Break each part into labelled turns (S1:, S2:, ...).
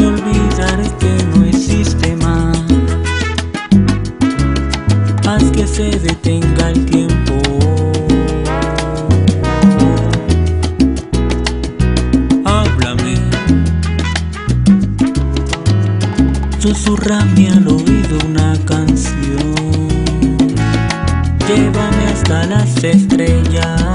S1: Hazme olvidar que no existe más. Haz que se detenga el tiempo. Háblame. Susurrame al oído una canción. Llévame hasta las estrellas.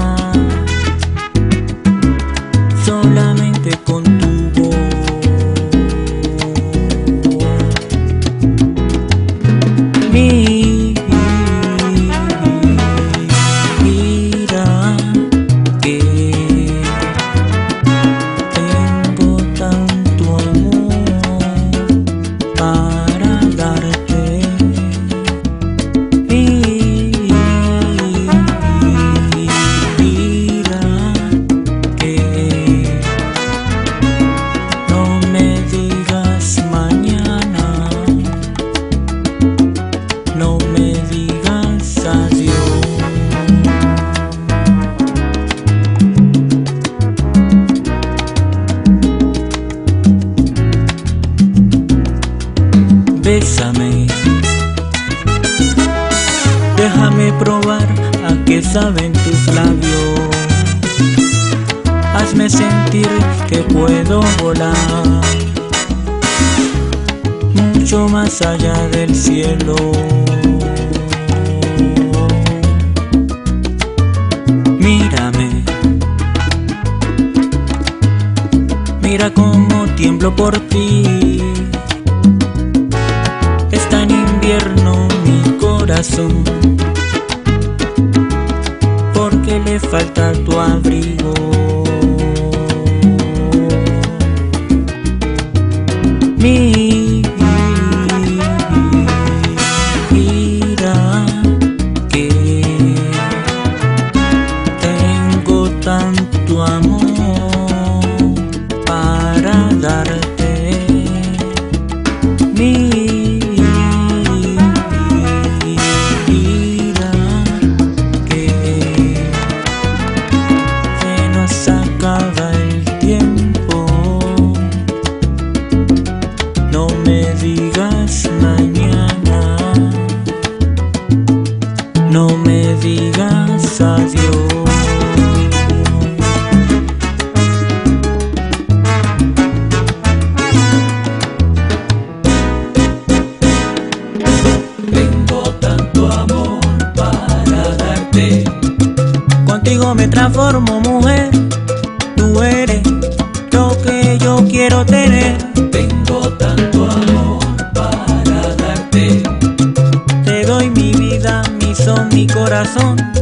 S1: Bésame, déjame probar a qué saben tus labios. Hazme sentir que puedo volar mucho más allá del cielo. Porque le falta tu abrigo. Me transformo mujer, tú eres lo que yo quiero tener. Tengo tanto amor para darte. Te doy mi vida, mi son, mi corazón.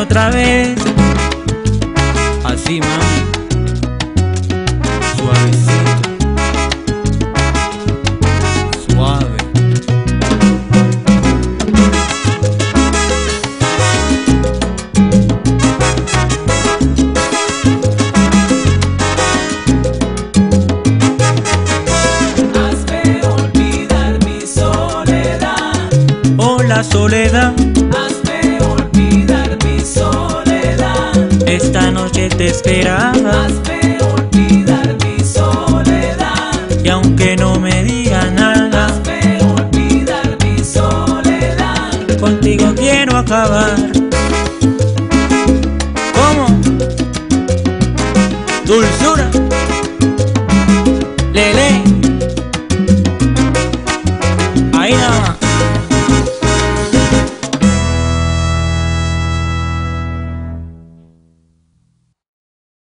S1: Otra vez. Así, mami. Suavecito. Suave.
S2: Hazme olvidar mi soledad.
S1: Oh, la soledad. esta noche te esperaba.
S2: Más olvidar mi soledad.
S1: Y aunque no me diga nada,
S2: más olvidar mi soledad.
S1: Contigo quiero acabar.